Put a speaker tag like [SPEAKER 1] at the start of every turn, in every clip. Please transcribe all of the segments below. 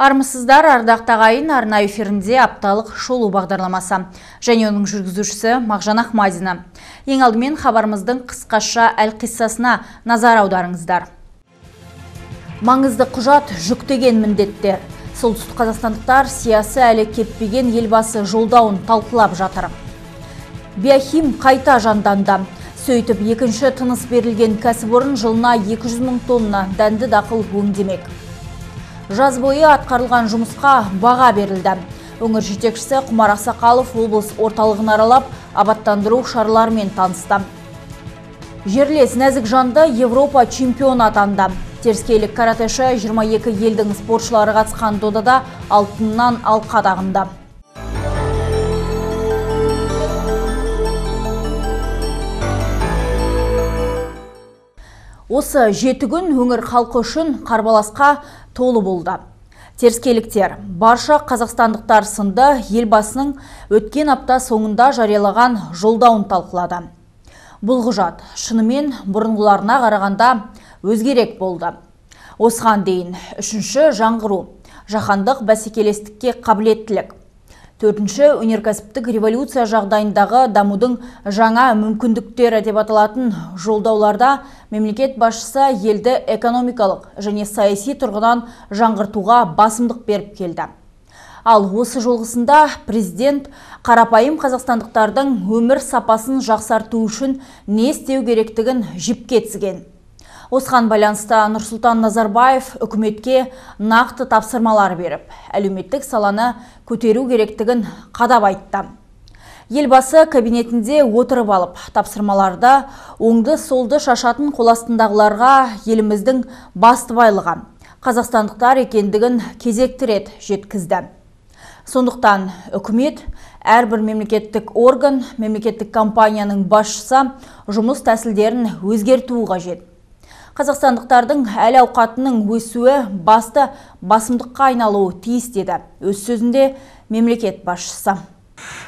[SPEAKER 1] Армысыздар, ардақты ағайын арна эфирінде апталық шолу бағдарламасы және оның жүргізушісі Мағжан Ахмадина. Ең алдымен хабарымыздың қысқаша әлқиссасына назар аударыңыздар. Маңызды құжат жүктеген міндеттер. Солтүстік қазақстандықтар сиясы әлі кеппеген елбасы жолдауын талқылап жатыр. Биохим қайта жанданды. Сөйтіп екінші тыныс берілген кәсіпорын жылына 200 мың тонна дәнді дақыл өңдемек жаз бойы атқарылған жұмысқа баға берілді. Өңір жетекшісі құмар ақсақалов облыс орталығын аралап абаттандыру шараларымен танысты. Жерлес нәзік жанды европа чемпионы атанды. Теріскейлік каратэші 22 елдің спортшылары қатысқан додада алтыннан алқа тағынды Осы жеті күн өңір халқы үшін қарбаласқа толы болды. Терскеліктер, барша қазақстандықтар сынды елбасының өткен апта соңында жариялаған жолдауын талқылады. Бұл құжат шынымен бұрынғыларына қарағанда өзгерек болды. Осыған дейін үшінші жаңғыру, жаһандық бәсекелестікке қабілеттілік, төртінші өнеркәсіптік революция жағдайындағы дамудың жаңа мүмкіндіктері деп аталатын жолдауларда мемлекет басшысы елді экономикалық және саяси тұрғыдан жаңғыртуға басымдық беріп келді. Ал осы жолғысында президент қарапайым қазақстандықтардың өмір сапасын жақсарту үшін не істеу керектігін жіпке тізген. Осыған байланысты Нұрсұлтан Назарбаев үкіметке нақты тапсырмалар беріп, әлеуметтік саланы көтеру керектігін қадап айтты. Елбасы кабинетінде отырып алып, тапсырмаларды оңды солды шашатын қоластындағыларға еліміздің басты байлығы, қазақстандықтар екендігін кезекті рет жеткізді. Сондықтан үкімет әрбір мемлекеттік орган, мемлекеттік компанияның басшысы жұмыс тәсілдерін өзгертуі қажет қазақстандықтардың әл ауқатының өсуі басты басымдыққа айналуы тиіс деді. Өз сөзінде мемлекет басшысы.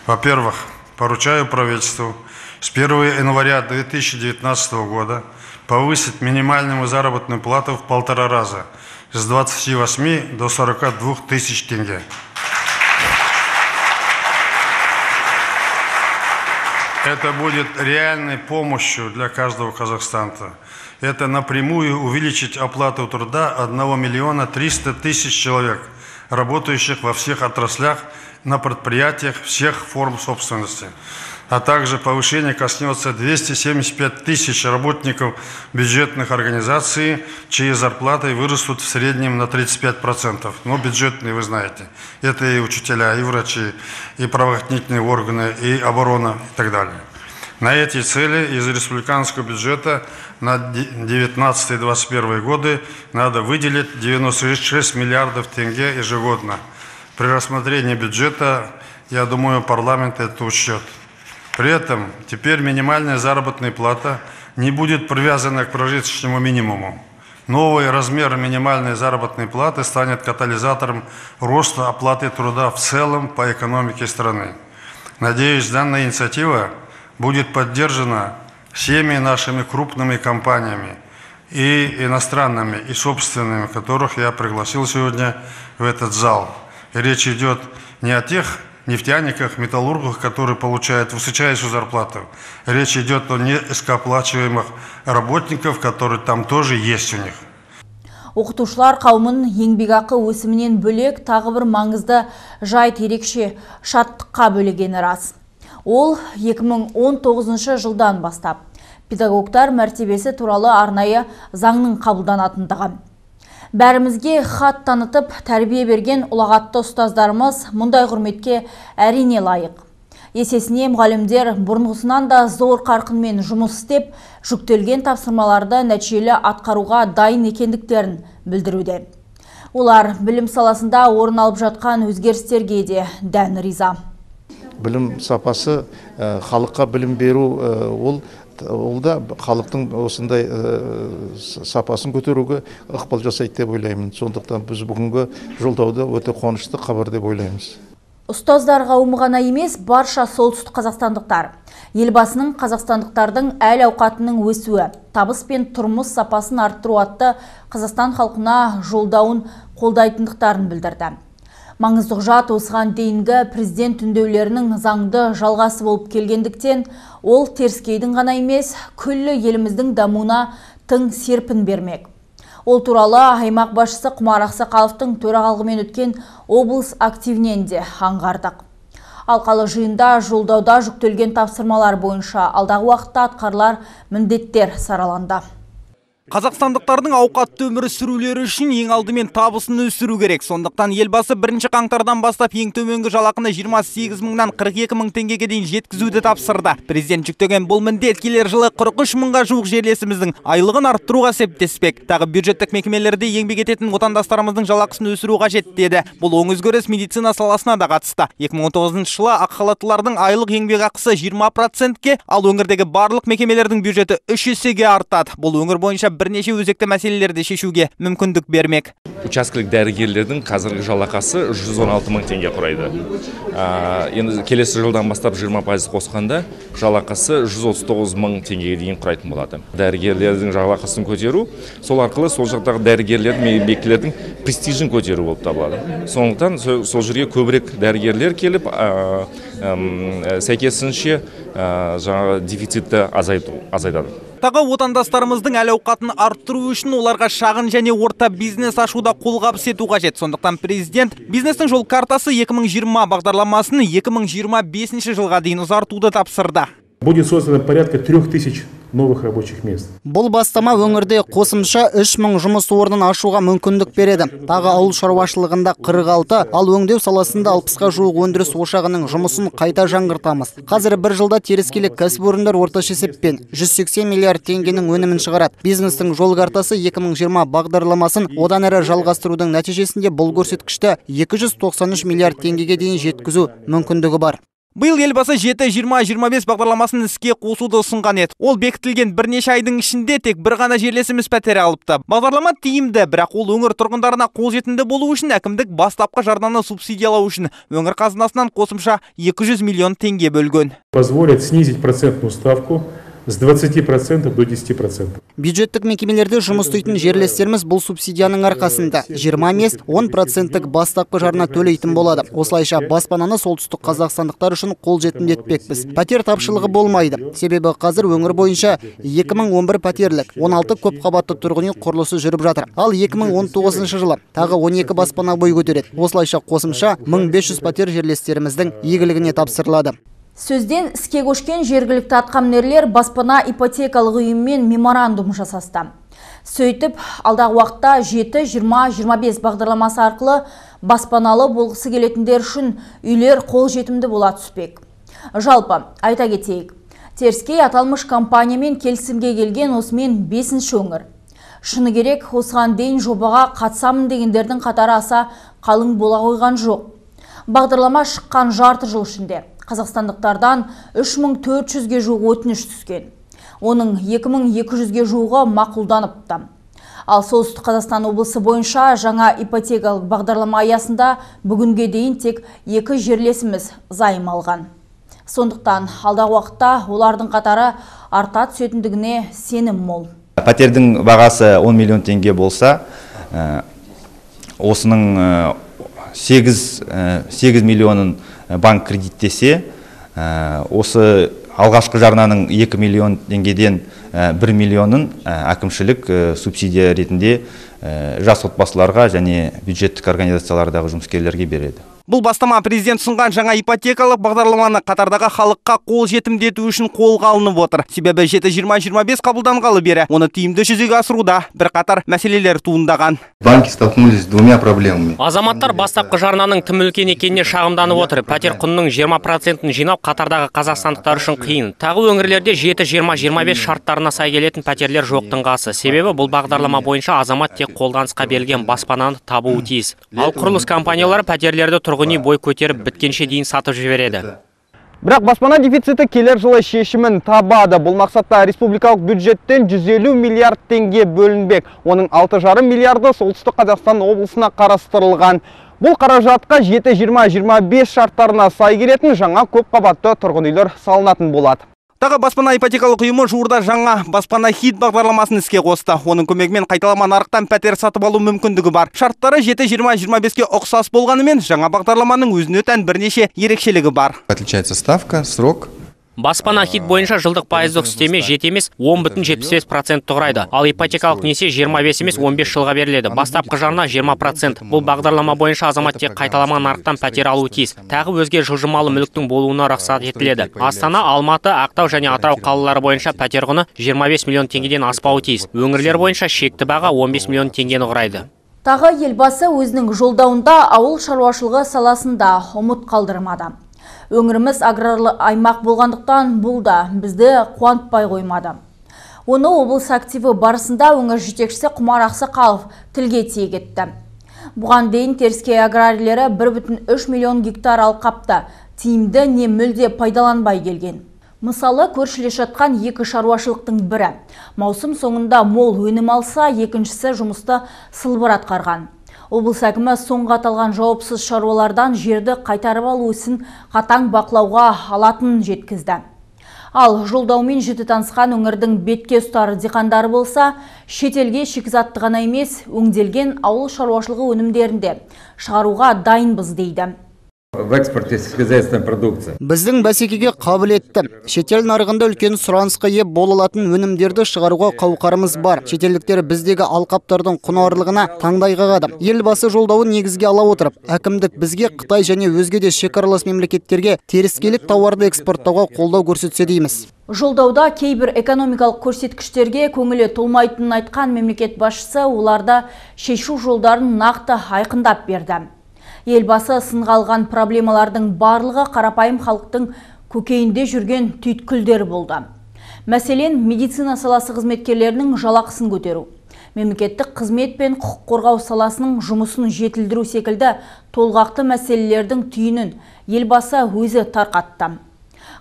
[SPEAKER 2] Во-первых поручаю правительству с 1 января 2019 года повысить минимальную заработную плату в полтора раза с 28 до 42 тысяч тенге. Это будет реальной помощью для каждого казахстанца. Это напрямую увеличить оплату труда 1 миллиона 300 тысяч человек, работающих во всех отраслях на предприятиях всех форм собственности. А также повышение коснется 275 тысяч работников бюджетных организаций, чьи зарплаты вырастут в среднем на 35%. Но бюджетные, вы знаете, это и учителя, и врачи, и правоохранительные органы, и оборона, и так далее. На эти цели из республиканского бюджета на 19-21 годы надо выделить 96 миллиардов тенге ежегодно. При рассмотрении бюджета, я думаю, парламент это учтет. При этом теперь минимальная заработная плата не будет привязана к прожиточному минимуму. Новый размер минимальной заработной платы станет катализатором роста оплаты труда в целом по экономике страны. Надеюсь, данная инициатива будет поддержана всеми нашими крупными компаниями и иностранными, и собственными, которых я пригласил сегодня в этот зал. И речь идет не о тех нефтяниках, металлургах, которые получают высочайшую зарплату. Речь идет о низкооплачиваемых работников, которые там тоже есть у них.
[SPEAKER 1] Оқытушылар қауымын еңбекақы өсімінен бөлек тағы бір маңызды жайт ерекше шаттыққа бөлегені рас Ол 2019 жылдан бастап. Педагогтар мәртебесі туралы арнайы заңның қабылданатындығы. Бәрімізге хат танытып тәрбие берген ұлағатты ұстаздарымыз мұндай құрметке әрине лайық. Есесіне мұғалімдер бұрынғысынан да зор қарқынмен жұмыс істеп жүктелген тапсырмаларды нәтижелі атқаруға дайын екендіктерін білдіруде. Олар білім саласында орын алып жатқан өзгерістерге де дән риза.
[SPEAKER 3] Білім сапасы халыққа білім беру ол ол да халықтың осындай сапасын көтеруге ықпал жасайды деп ойлаймын сондықтан біз бүгінгі жолдауды өте қуанышты хабар деп ойлаймыз
[SPEAKER 1] Ұстаздар қауымы ғана емес, барша солтүстік қазақстандықтар. Елбасының қазақстандықтардың әл ауқатының өсуі, табыс пен тұрмыс сапасын арттыру атты Қазақстан халқына жолдауын қолдайтындықтарын білдірді. Маңызды құжат осыған дейінгі президент үндеулерінің заңды жалғасы болып келгендіктен, ол теріскейдің ғана емес, күллі еліміздің дамуына тың серпін бермек. Ол туралы аймақ басшысы Құмар Ақсақаловтың төрағалығымен өткен облыс активінен де аңғардық. Алқалы жиында жолдауда жүктелген тапсырмалар бойынша алдағы уақытта атқарылар міндеттер сараланды.
[SPEAKER 4] Қазақстандықтардың ауқатты өмір сүрулері үшін ең алдымен табысын өсіру керек. Сондықтан елбасы бірінші қаңтардан бастап ең төменгі жалақыны 28 мыңнан 42 мың теңгеге дейін жеткізуді тапсырды. Президент жүктеген бұл міндет келер жылы 43 мыңға жуық жерлесіміздің айлығын арттыруға септеспек. Тағы бюджеттік мекемелерде еңбек ететін отандастарымыздың жалақысын өсіру қажет деді. Бұл оң өзгеріс медицина саласына да қатысты. 2019 жылы ақ халаттылардың айлық еңбек ақысы 20%-ке, ал өңірдегі барлық мекемелердің бюджеті 3 есеге артады. Бұл өңір бойынша бірнеше өзекті мәселелерді шешуге мүмкіндік бермек.
[SPEAKER 5] Учаскелік дәрігерлердің қазіргі жалақасы 116 мың теңге құрайды. Енді келесі жылдан бастап 20 пайыз қосқанда жалақысы 139 мың теңгеге дейін құрайтын болады. Дәрігерлердің жалақысын көтеру сол арқылы сол жақтағы дәрігерлердің еңбеккерлердің престижін көтеру болып табылады. Сондықтан сол жерге көбірек дәрігерлер келіп сәйкесінше жаңағы дефицитті азайтады.
[SPEAKER 4] Тағы отандастарымыздың әл ауқатын арттыру үшін оларға шағын және орта бизнес ашуда қолғабыс ету қажет. Сондықтан президент бизнестің жол картасы 2020 бағдарламасын 2025 жылға дейін ұзартуды тапсырды.
[SPEAKER 6] Будет создано порядка трех тысяч новых рабочих мест.
[SPEAKER 7] Бұл бастама өңірде қосымша 3000 жұмыс орнын ашуға мүмкіндік береді. Тағы ауыл шаруашылығында 46, ал өңдеу саласында 60-ға жуық өндіріс ошағының жұмысын қайта жаңғыртамыз. Қазір бір жылда теріскелік кәсіпорындар орташа есеппен 180 миллиард теңгенің өнімін шығарады. Бизнестің жол картасы 2020 бағдарламасын одан әрі жалғастырудың нәтижесінде бұл көрсеткішті 293 миллиард теңгеге дейін жеткізу мүмкіндігі бар.
[SPEAKER 4] Биыл елбасы 7-20-25 бағдарламасын іске қосуды ұсынған еді. Ол бекітілген бірнеше айдың ішінде тек бір ғана жерлесіміз пәтер алыпты. Бағдарлама тиімді, бірақ ол өңір тұрғындарына қолжетімді болу үшін әкімдік бастапқы жарнаны субсидиялау үшін өңір қазынасынан қосымша 200 миллион теңге бөлген.
[SPEAKER 6] Позволит снизить процентную ставку с 20% до 10%.
[SPEAKER 7] Бюджеттік мекемелерде жұмыс істейтін жерлестеріміз бұл субсидияның арқасында 20 емес 10 проценттік бастапқы жарна төлейтін болады. Осылайша баспананы солтүстік қазақстандықтар үшін қол жетімдетпекпіз. Пәтер тапшылығы болмайды. Себебі қазір өңір бойынша 2011 пәтерлік 16 көпқабатты тұрғын үй құрылысы жүріп жатыр. Ал 2019 жылы тағы 12 баспана бой көтереді. Осылайша қосымша 1500 пәтер жерлестеріміздің игілігіне тапсырылады.
[SPEAKER 1] Сөзден іске көшкен жергілікті атқамінерлер баспана ипотекалық ұйыммен меморандум жасасты. Сөйтіп, алдағы уақытта 7-20-25 бағдарламасы арқылы баспаналы болғысы келетіндер үшін үйлер қол жетімді бола түспек. Жалпы, айта кетейік, Теріскей аталмыш компаниямен келісімге келген осымен 5 өңір. Шыны керек, осыған дейін жобаға қатысамын дегендердің қатары аса қалың бола қойған жоқ. Бағдарлама шыққан жарты жыл ішінде қазақстандықтардан 3400-ге жуық өтініш түскен. Оның 2200-ге жуығы мақұлданыпты. Ал солтүстік Қазақстан облысы бойынша жаңа ипотекалық бағдарлама аясында бүгінге дейін тек екі жерлесіміз займ алған. Сондықтан алдағы уақытта олардың қатары арта түсетіндігіне сенім мол.
[SPEAKER 8] Пәтердің бағасы 10 миллион теңге болса, осының 8, 8 миллионын банк кредиттесе осы алғашқы жарнаның 2 миллион теңгеден 1 миллионын әкімшілік субсидия ретінде жас отбасыларға және бюджеттік организациялардағы жұмыскерлерге береді.
[SPEAKER 4] Бұл бастама президент ұсынған жаңа ипотекалық бағдарламаны қатардағы халыққа қол жетімдету үшін қолға алынып отыр. Себебі 7-20-25 қабылданғалы бері оны тиімді жүзеге асыруда бірқатар мәселелер туындаған.
[SPEAKER 9] Банки столкнулись с двумя проблемами.
[SPEAKER 10] Азаматтар бастапқы жарнаның тым үлкен екеніне шағымданып отыр. Пәтер құнының 20%-ын жинау қатардағы қазақстандықтар үшін қиын. Тағы өңірлерде 7-20-25 шарттарына сай келетін пәтерлер жоқтың қасы. Себебі бұл бағдарлама бойынша азамат тек қолданысқа берілген баспананы табуы тиіс. Ал құрылыс компаниялары пәтерлерді тұрғын үй бой көтеріп біткенше дейін сатып жібереді
[SPEAKER 4] Бірақ баспана дефициті келер жылы шешімін табады. Бұл мақсатта республикалық бюджеттен 150 миллиард теңге бөлінбек. Оның 6,5 миллиарды солтүстік Қазақстан облысына қарастырылған. бұл қаражатқа 7-20-25 шарттарына сай келетін жаңа көп қабатты тұрғын үйлер салынатын болады Тағы баспана ипотекалық ұйымы жуырда жаңа баспана хит бағдарламасын іске қосты. Оның көмегімен қайталама нарықтан пәтер сатып алу мүмкіндігі бар. Шарттары 7-20-25-ке ұқсас болғанымен жаңа бағдарламаның өзіне тән бірнеше ерекшелігі бар.
[SPEAKER 9] Отличается ставка, срок
[SPEAKER 10] баспана хит бойынша жылдық пайыздық үстеме жеті емес он бүтін жетпіс бес процентті құрайды ал ипотекалық несие жиырма бес емес он бес жылға беріледі. Бастапқы жарна жиырма процент бұл бағдарлама бойынша азамат тек қайталама нарықтан пәтер алуы тиіс. тағы өзге жылжымалы мүліктің болуына рұқсат етіледі. астана алматы ақтау және атырау қалалары бойынша пәтер құны жиырма бес миллион теңгеден аспауы тиіс. Өңірлер бойынша шекті баға он бес миллион теңгені құрайды.
[SPEAKER 1] Тағы елбасы өзінің жолдауында ауыл шаруашылығы саласында ұмыт қалдырмады. Өңіріміз аграрлы аймақ болғандықтан бұл да бізді қуантпай қоймады. Оны облыс активі барысында өңір жетекшісі құмар ақсақалов тілге тиек етті. Бұған дейін теріскей аграрийлері 1,3 миллион гектар алқапты тиімді не мүлде пайдаланбай келген. Мысалы көршілес жатқан екі шаруашылықтың бірі. Маусым соңында мол өнім алса екіншісі жұмысты сылбыр атқарған. Облыс әкімі соңғы аталған жауапсыз шаруалардан жерді қайтарып алу ісін қатаң бақылауға алатынын жеткізді. Ал жолдаумен жіті танысқан өңірдің бетке ұстар диқандары болса шетелге шикізатты ғана емес өңделген ауыл шаруашылығы өнімдерінде шығаруға дайынбыз дейді.
[SPEAKER 11] В экспорте сельскохозяйственной продукции.
[SPEAKER 7] Біздің бәсекеге қабілетті, шетел нарығында үлкен сұранысқа ие бола алатын өнімдерді шығаруға қауқарымыз бар. Шетелдіктер біздегі алқаптардың құнарлығына таңдай қағады. Елбасы жолдауын негізге ала отырып, әкімдік бізге Қытай және өзге де шекаралас мемлекеттерге теріскелік тауарды экспорттауға қолдау көрсетсе дейміз.
[SPEAKER 1] Жолдауда кейбір экономикалық көрсеткіштерге көңілі толмайтынын айтқан мемлекет басшысы оларда шешу жолдарын нақты айқындап берді елбасы сынға алған проблемалардың барлығы қарапайым халықтың көкейінде жүрген түйткілдер болды. Мәселен медицина саласы қызметкерлерінің жалақысын көтеру мемлекеттік қызмет пен құқық қорғау саласының жұмысын жетілдіру секілді толғақты мәселелердің түйінін елбасы өзі тарқатты.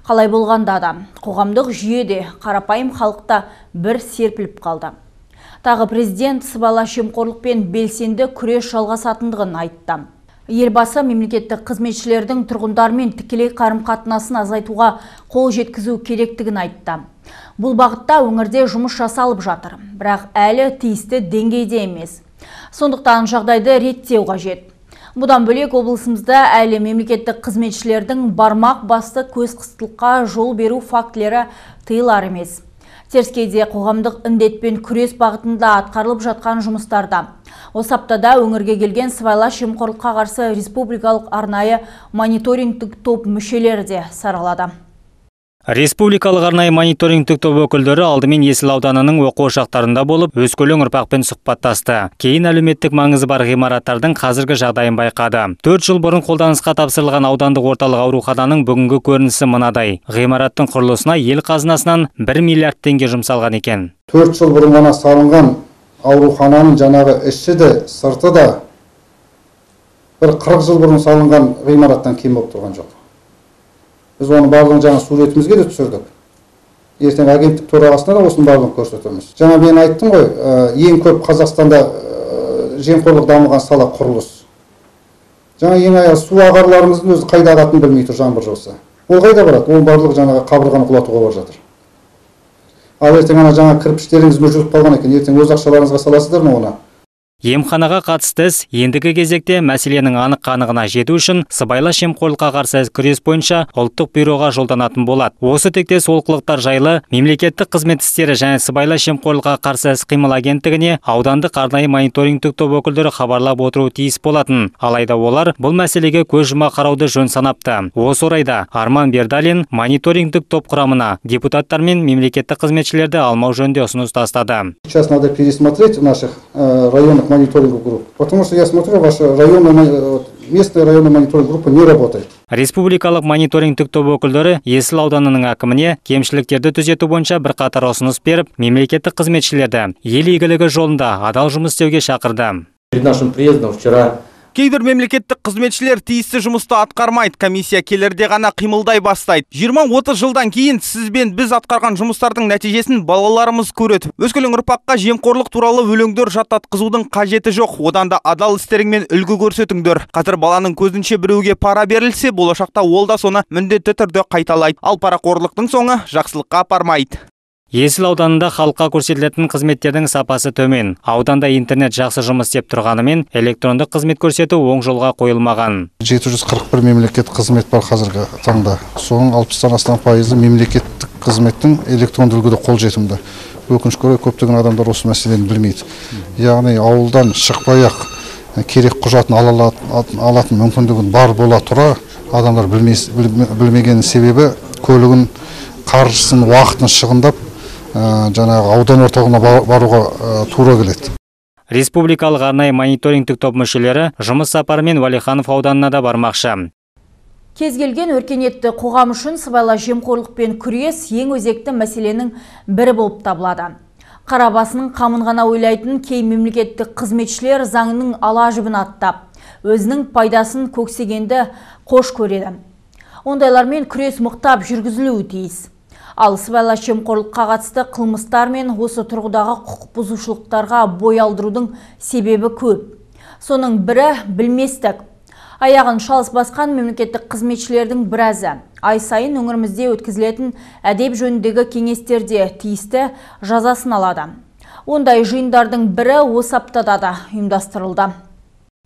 [SPEAKER 1] Қалай болғанда да қоғамдық жүйеде қарапайым халықта бір серпіліп қалды. Тағы президент сыбайлас жемқорлықпен белсенді күрес жалғасатындығын айтты. Елбасы мемлекеттік қызметшілердің тұрғындармен тікелей қарым қатынасын азайтуға қол жеткізу керектігін айтты. Бұл бағытта өңірде жұмыс жасалып жатыр. Бірақ әлі тиісті деңгейде емес. Сондықтан жағдайды реттеу қажет. Бұдан бөлек облысымызда әлі мемлекеттік қызметшілердің бармақ басты көз қыстылыққа жол беру фактілері тыйылар емес. Теріскейде қоғамдық індетпен күрес бағытында атқарылып жатқан жұмыстарда. Осы аптада өңірге келген сыбайлас жемқорлыққа қарсы республикалық арнайы мониторингтік топ мүшелері де саралады.
[SPEAKER 12] Республикалық арнайы мониторингтік топ өкілдері алдымен Есіл ауданының оқу ошақтарында болып, өскөлең ұрпақпен сұхбаттасты. Кейін әлеуметтік маңызы бар ғимараттардың қазіргі жағдайын байқады. Төрт жыл бұрын қолданысқа тапсырылған аудандық орталық аурухананың бүгінгі көрінісі мынадай. Ғимараттың құрылысына ел қазынасынан 1 миллиард теңге жұмсалған екен.
[SPEAKER 13] Төрт жыл бұрын ғана салынған аурухананың жаңағы іші де, сырты да бір 40 жыл бұрын салынған ғимараттан кем болып тұрған жоқ біз оның барлығын жаңа суретімізге де түсірдік ертең агенттік төрағасына да осының барлығын көрсетеміз жаңа мен айттым ғой ең көп қазақстанда жемқорлық дамыған сала құрылыс жаңа ең аяғы су ағарларымыздың өзі қайда ағатынын білмей тұр жаңбыр жауса ол қайда барады ол барлығы жаңағы қабырғаны құлатуға бара жатыр ал ертең ана жаңа кірпіштеріңіз мүжіліп қалған екен ертең өз ақшаларыңызға саласыздар ма оны
[SPEAKER 12] емханаға қатысты іс ендігі кезекте мәселенің анық қанығына жету үшін сыбайлас жемқорлыққа қарсы күрес бойынша ұлттық бюроға жолданатын болады. Осы тектес олқылықтар жайлы мемлекеттік қызмет істері және сыбайлас жемқорлыққа қарсы іс қимыл агенттігіне аудандық арнайы мониторингтік топ өкілдері хабарлап отыруы тиіс болатын. Алайда олар бұл мәселеге көз жұма қарауды жөн санапты. Осы орайда арман бердалин мониторингтік топ құрамына депутаттар мен мемлекеттік қызметшілерді алмау жөнінде ұсыныс тастады.
[SPEAKER 13] Сейчас надо пересмотреть наших э, районных мониторинговых групп. Потому что я смотрю, ваша районная, местная районная мониторинг группа не работает.
[SPEAKER 12] Республикалық мониторингтік топ өкілдері Есіл ауданының әкіміне кемшіліктерді түзету бойынша бірқатар ұсыныс беріп, мемлекеттік қызметшілерді ел игілігі жолында адал жұмыс істеуге шақырды.
[SPEAKER 11] Перед нашим приездом вчера
[SPEAKER 4] Кейбір мемлекеттік қызметшілер тиісті жұмысты атқармайды, комиссия келерде ғана қимылдай бастайды. 20-30 жылдан кейін сіз бен біз атқарған жұмыстардың нәтижесін балаларымыз көреді. Өскелең ұрпаққа жемқорлық туралы өлеңдер жаттатқызудың қажеті жоқ. Одан да адал істеріңмен үлгі көрсетіңдер. Қазір баланың көзінше біреуге пара берілсе, болашақта ол да соны міндетті түрде қайталайды. Ал парақорлықтың соңы жақсылыққа апармайды.
[SPEAKER 12] Есіл ауданында халыққа көрсетілетін қызметтердің сапасы төмен. Ауданда интернет жақсы жұмыс істеп тұрғанымен электрондық қызмет көрсету оң жолға қойылмаған.
[SPEAKER 13] 741 мемлекет қызмет бар қазіргі таңда. Соның 60-тан астам пайызы мемлекеттік қызметтің электронды үлгіде қолжетімді. Өкінішке орай көптеген адамдар осы мәселені білмейді. Яғни ауылдан шықпай ақ керек құжатын ала алатын мүмкіндігін бар бола тұра адамдар білмеген себебі көлігін қаржысын уақытын шығындап жаңағы аудан орталығына баруға тура келеді
[SPEAKER 12] республикалық арнайы мониторингтік топ мүшелері жұмыс сапарымен уәлиханов ауданына да бармақшы
[SPEAKER 1] кез келген өркениетті қоғам үшін сыбайлас жемқорлықпен күрес ең өзекті мәселенің бірі болып табылады. Қара басының қамын ғана ойлайтын кей мемлекеттік қызметшілер заңның ала жібін аттап өзінің пайдасын көксегенді қош көреді. Ондайлармен күрес мықтап жүргізілуі тиіс. Ал сыбайлас жемқорлыққа қатысты қылмыстар мен осы тұрғыдағы құқық бұзушылықтарға бой алдырудың себебі көп. Соның бірі білместік. Аяғын шалыс басқан мемлекеттік қызметшілердің біразы. Ай сайын өңірімізде өткізілетін әдеп жөніндегі кеңестерде тиісті жазасын алады. Ондай жиындардың бірі осы аптада да ұйымдастырылды.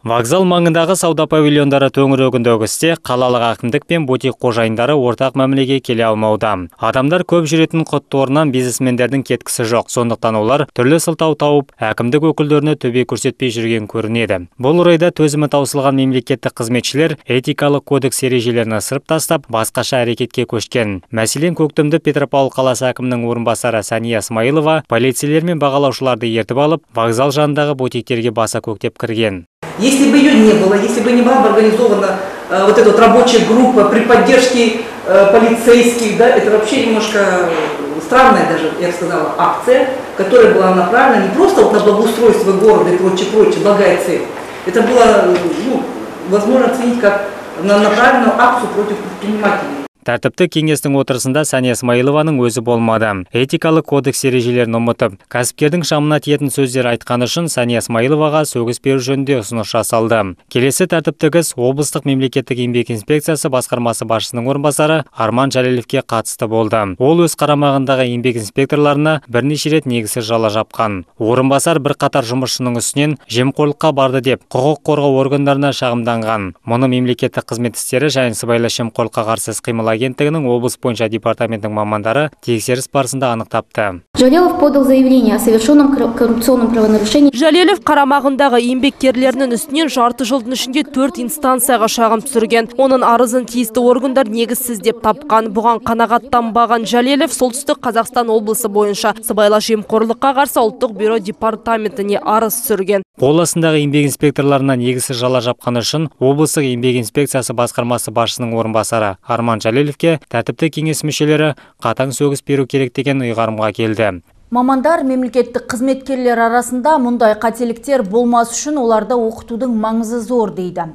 [SPEAKER 12] Вокзал маңындағы сауда павильондары төңірегіндегі істе қалалық әкімдік пен бутик қожайындары ортақ мәмілеге келе алмауда. Адамдар көп жүретін құтты орнынан бизнесмендердің кеткісі жоқ. Сондықтан олар түрлі сылтау тауып, әкімдік өкілдеріне төбе көрсетпей жүрген көрінеді. Бұл орайда төзімі таусылған мемлекеттік қызметшілер этикалық кодекс ережелерін ысырып тастап, басқаша әрекетке көшкен. Мәселен, көктемді Петропавл қаласы әкімінің орынбасары Сания Смайылова полицейлер мен бағалаушыларды ертіп алып, вокзал жанындағы бутиктерге баса көктеп кірген.
[SPEAKER 14] Если бы ее не было, если бы не была бы организована э, вот эта вот рабочая группа при поддержке э, полицейских, да, это вообще немножко странная даже, я бы сказала, акция, которая была направлена не просто вот на благоустройство города и прочее, прочее, благая цель. Это было, ну, возможно оценить как на направленную акцию против предпринимателей.
[SPEAKER 12] Тәртіпті кеңестің отырысында Сәния Смайылованың өзі болмады. Этикалық кодекс ережелерін ұмытып, кәсіпкердің шамына тиетін сөздер айтқаны үшін Сәния Смайыловаға сөгіс беру жөнінде ұсыныс жасалды. Келесі тәртіптік іс облыстық мемлекеттік еңбек инспекциясы басқармасы басшысының орынбасары Арман Жәлелевке қатысты болды. Ол өз қарамағындағы еңбек инспекторларына бірнеше рет негізсіз жала жапқан. Орынбасар бірқатар жұмысшының үстінен жемқорлыққа барды деп құқық қорғау органдарына шағымданған. Мұны мемлекеттік қызмет істері және сыбайлас жемқорлыққа қарсы іс-қимыл агенттігінің облыс бойынша департаментінің мамандары тексеріс барысында анықтапты.
[SPEAKER 15] Жалелов подал заявление о совершенном коррупционном правонарушении.
[SPEAKER 16] Жалелев қарамағындағы еңбеккерлерінің үстінен жарты жылдың ішінде төрт инстанцияға шағым түсірген. Оның арызын тиісті органдар негізсіз деп тапқан. Бұған қанағаттанбаған жалелев солтүстік қазақстан облысы бойынша сыбайлас жемқорлыққа қарсы ұлттық бюро департаментіне арыз түсірген.
[SPEAKER 12] Қол астындағы еңбек инспекторларына негізсіз жала жапқаны үшін облыстық еңбек инспекциясы басқармасы басшысының орынбасары арман тәртіптік кеңес мүшелері қатаң сөгіс беру керек деген ұйғарымға келді
[SPEAKER 1] Мамандар мемлекеттік қызметкерлер арасында мұндай қателіктер болмас үшін оларды оқытудың маңызы зор дейді.